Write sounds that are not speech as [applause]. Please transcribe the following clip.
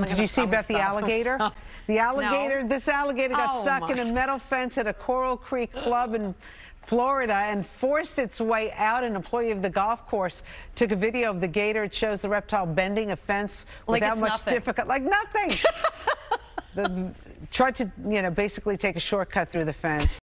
Did you see Beth about the alligator? The alligator, No. this alligator got Oh, stuck in a metal fence at a Coral Creek club in Florida and forced its way out. An employee of the golf course took a video of the gator. It shows the reptile bending a fence Like without much nothing. difficult, like nothing. [laughs] the, tried to, you know, basically take a shortcut through the fence.